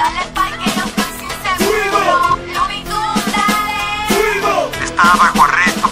Dale pa' que no estoy pase seguro. Lo mismo, dale. Está bajo arresto